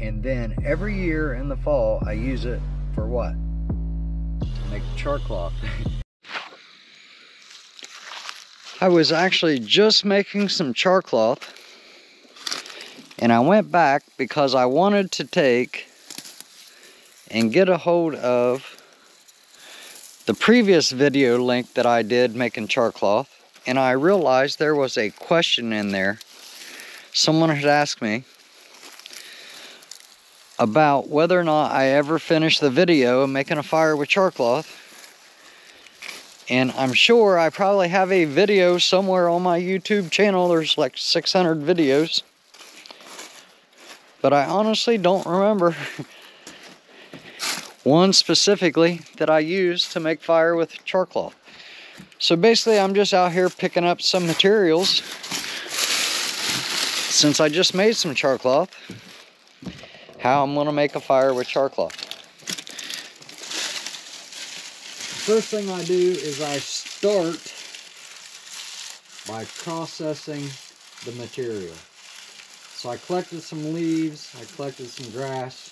And then every year in the fall, I use it for what? To make char cloth. I was actually just making some char cloth and I went back because I wanted to take and get a hold of the previous video link that I did making char cloth and I realized there was a question in there. Someone had asked me about whether or not I ever finished the video making a fire with char cloth. And I'm sure I probably have a video somewhere on my YouTube channel. There's like 600 videos. But I honestly don't remember one specifically that I used to make fire with char cloth. So basically I'm just out here picking up some materials since I just made some char cloth how I'm going to make a fire with char cloth. First thing I do is I start by processing the material. So I collected some leaves, I collected some grass.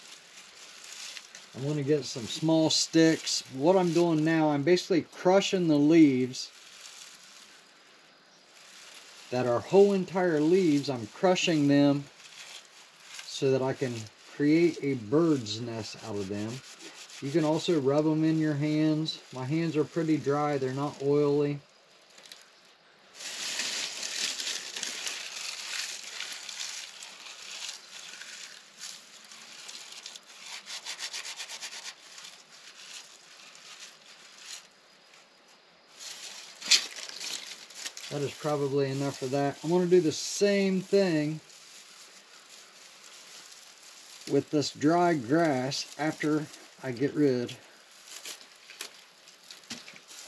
I'm going to get some small sticks. What I'm doing now, I'm basically crushing the leaves that are whole entire leaves. I'm crushing them so that I can create a bird's nest out of them. You can also rub them in your hands. My hands are pretty dry, they're not oily. That is probably enough for that. I'm going to do the same thing with this dry grass after I get rid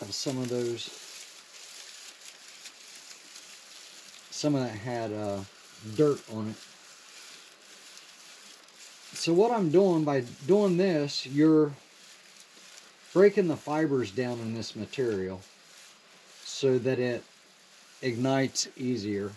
of some of those some of that had uh, dirt on it. So what I'm doing by doing this you're breaking the fibers down in this material so that it ignites easier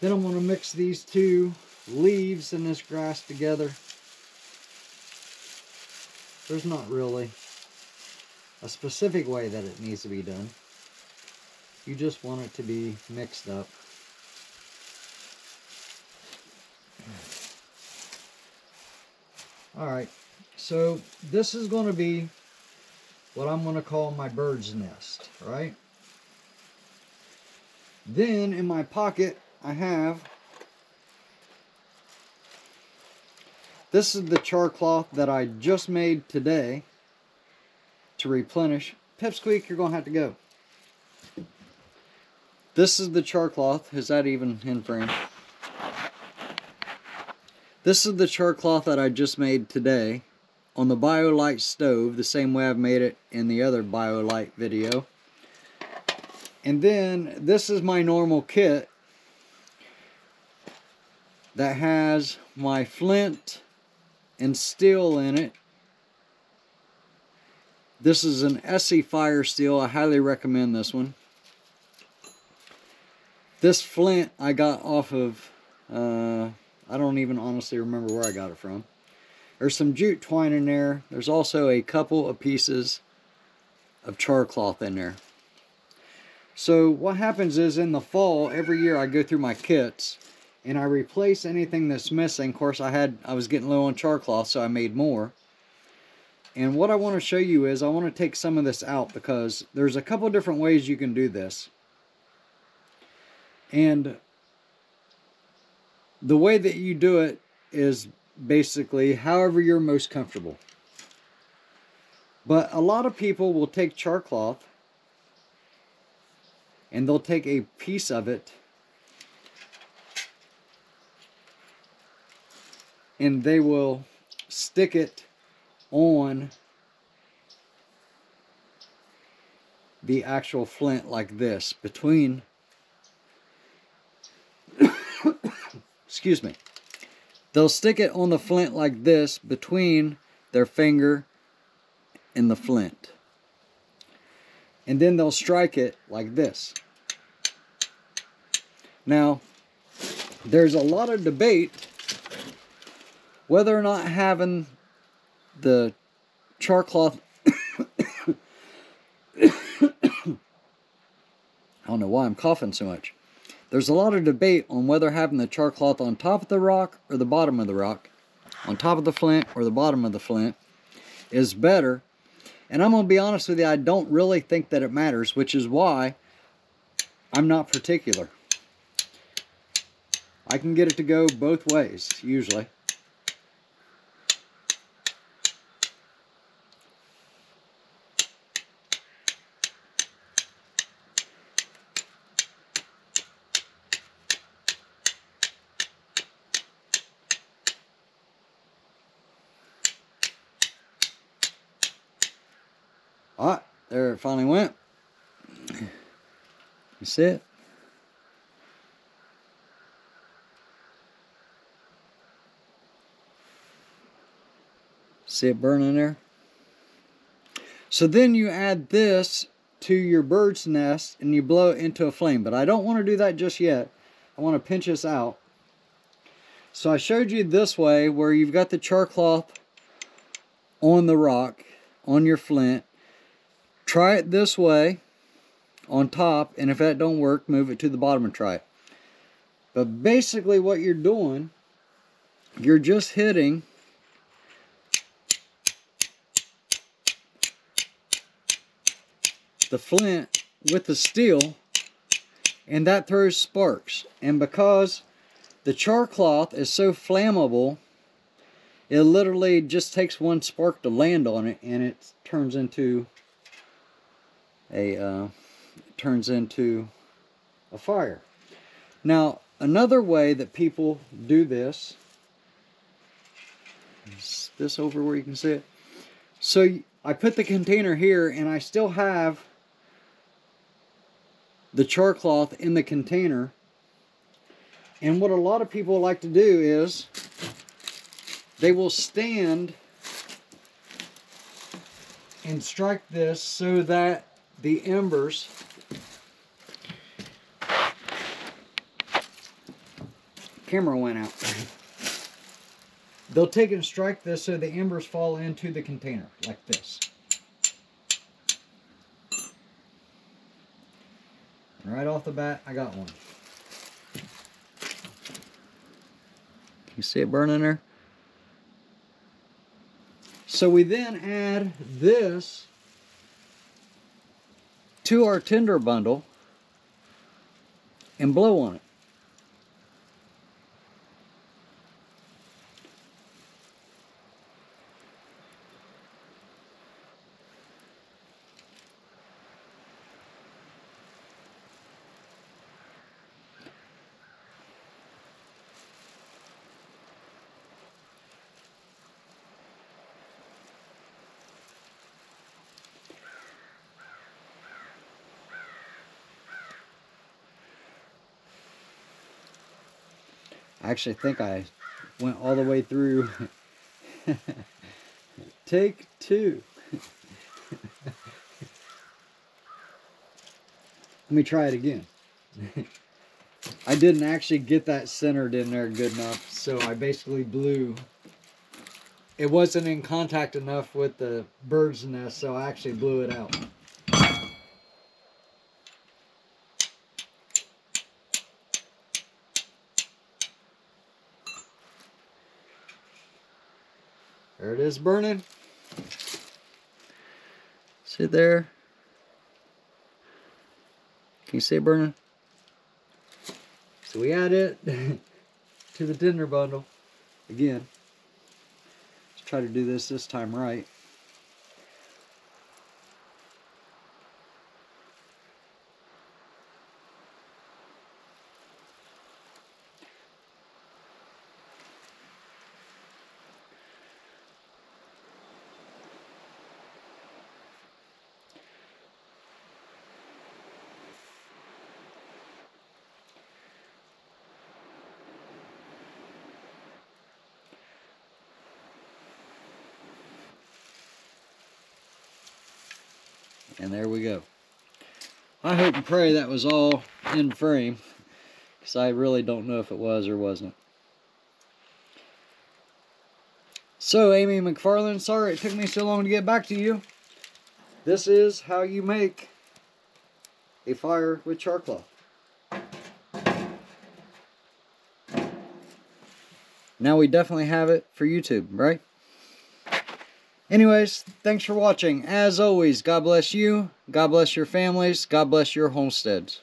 Then I'm going to mix these two leaves and this grass together. There's not really a specific way that it needs to be done. You just want it to be mixed up. Alright, so this is going to be what I'm going to call my bird's nest, right? Then in my pocket, I have this is the char cloth that I just made today to replenish. Pipsqueak, you're going to have to go. This is the char cloth. Is that even in frame? This is the char cloth that I just made today on the BioLite stove, the same way I've made it in the other BioLite video. And then this is my normal kit that has my flint and steel in it. This is an ESEE Fire Steel. I highly recommend this one. This flint I got off of, uh, I don't even honestly remember where I got it from. There's some jute twine in there. There's also a couple of pieces of char cloth in there. So what happens is in the fall, every year I go through my kits and I replace anything that's missing. Of course, I had I was getting low on char cloth, so I made more. And what I want to show you is I want to take some of this out because there's a couple different ways you can do this. And the way that you do it is basically however you're most comfortable. But a lot of people will take char cloth and they'll take a piece of it and they will stick it on the actual flint like this between excuse me they'll stick it on the flint like this between their finger and the flint and then they'll strike it like this. Now, there's a lot of debate whether or not having the char cloth I don't know why I'm coughing so much. There's a lot of debate on whether having the char cloth on top of the rock or the bottom of the rock, on top of the flint or the bottom of the flint, is better. And I'm going to be honest with you, I don't really think that it matters, which is why I'm not particular. I can get it to go both ways, usually. All right, there it finally went. You see it? See it burning there? So then you add this to your bird's nest and you blow it into a flame. But I don't want to do that just yet. I want to pinch this out. So I showed you this way where you've got the char cloth on the rock, on your flint. Try it this way on top, and if that don't work, move it to the bottom and try it. But basically what you're doing, you're just hitting the flint with the steel and that throws sparks. And because the char cloth is so flammable, it literally just takes one spark to land on it and it turns into a uh, turns into a fire. Now, another way that people do this is this over where you can see it. So I put the container here and I still have the char cloth in the container. And what a lot of people like to do is they will stand and strike this so that the embers camera went out. They'll take and strike this so the embers fall into the container like this. Right off the bat I got one. You see it burning there? So we then add this to our tinder bundle and blow on it. I actually think I went all the way through. Take two. Let me try it again. I didn't actually get that centered in there good enough, so I basically blew. It wasn't in contact enough with the bird's nest, so I actually blew it out. It is burning. See there? Can you see it burning? So we add it to the tinder bundle. Again, let's try to do this this time right. And there we go. I hope and pray that was all in frame. Because I really don't know if it was or wasn't. So, Amy McFarland, sorry it took me so long to get back to you. This is how you make a fire with char cloth. Now we definitely have it for YouTube, right? Anyways, thanks for watching. As always, God bless you, God bless your families, God bless your homesteads.